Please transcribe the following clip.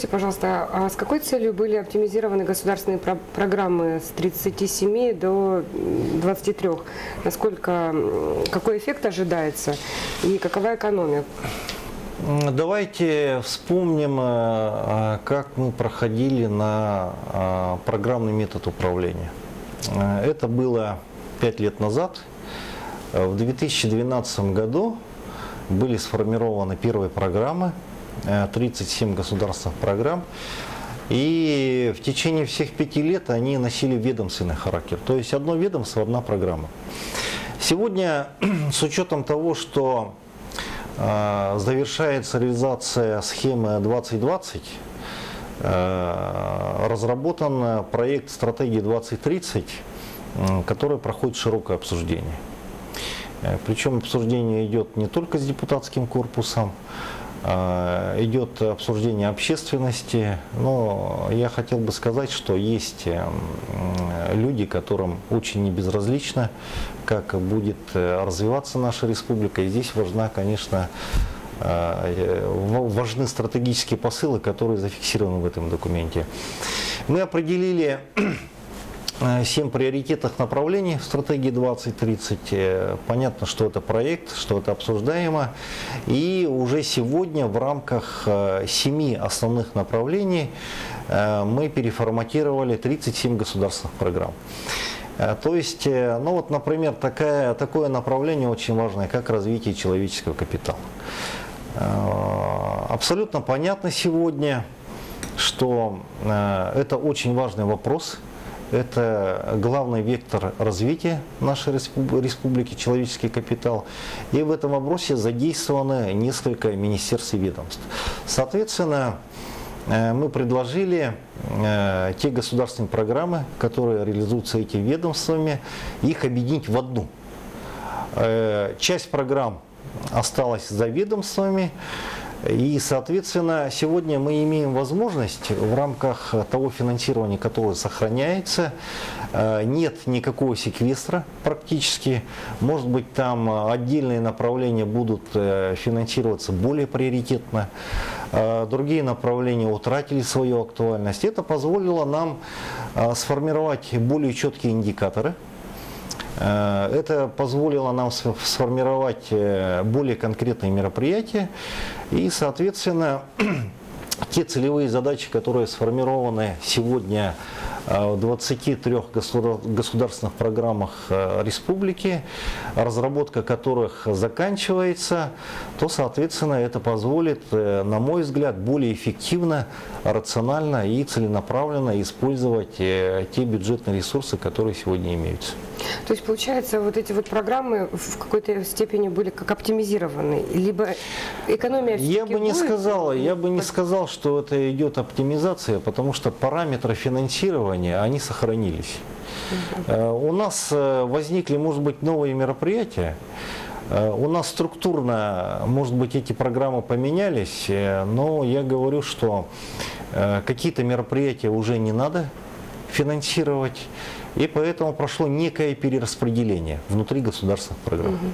Скажите, пожалуйста, а с какой целью были оптимизированы государственные про- программы с 37 до 23? Насколько, какой эффект ожидается и какова экономия? Давайте вспомним, э, а, как мы проходили на а, программный метод управления. Э, Это было пять лет назад. Э, В 2012 году были сформированы первые программы, 37 государственных программ. И в течение всех пяти лет они носили ведомственный характер. То есть одно ведомство, одна программа. Сегодня, с учетом того, что э, завершается реализация схемы 2020, э, разработан проект стратегии 2030, м, который проходит широкое обсуждение. Э, Причем обсуждение идет не только с депутатским корпусом, идет обсуждение общественности. Но я хотел бы сказать, что есть э, м, люди, которым очень не безразлично, как будет э, развиваться наша республика. И здесь важна, конечно, э, в- важны стратегические посылы, которые зафиксированы в этом документе. Мы определили э, семь приоритетных направлений в стратегии 2030. Э, Понятно, что это проект, что это обсуждаемо. И уже сегодня в рамках э, семи основных направлений мы переформатировали 37 государственных программ. То есть, ну вот, например, такая, такое направление очень важное, как развитие человеческого капитала. Абсолютно понятно сегодня, что это очень важный вопрос. Это главный вектор развития нашей респуб- республики, человеческий капитал. И в этом вопросе задействованы несколько министерств и ведомств. Соответственно, э, мы предложили э, те государственные программы, которые реализуются этими ведомствами, их объединить в одну. Э, Часть программ осталась за ведомствами. И, соответственно, сегодня мы имеем возможность в рамках того финансирования, которое сохраняется, э, нет никакого секвестра практически. Может быть, там отдельные направления будут э, финансироваться более приоритетно. Э, Другие направления утратили свою актуальность. Это позволило нам сформировать более четкие индикаторы Это позволило нам сформировать э, более конкретные мероприятия и, соответственно, те целевые задачи, которые сформированы сегодня э, в 23 государ- государственных программах э, республики, разработка которых заканчивается, то, соответственно, это позволит, э, на мой взгляд, более эффективно, рационально и целенаправленно использовать э, те бюджетные ресурсы, которые сегодня имеются. То есть, получается, вот эти вот программы в какой-то степени были как оптимизированы, либо экономия Я бы не будет? сказал, я бы не сказал, что это идет оптимизация, потому что параметры финансирования, они сохранились. Э, У нас э, возникли, может быть, новые мероприятия. Э, У нас структурно, может быть, эти программы поменялись, но я говорю, что какие-то мероприятия уже не надо финансировать, и поэтому прошло некое перераспределение внутри государственных программ. Мгм.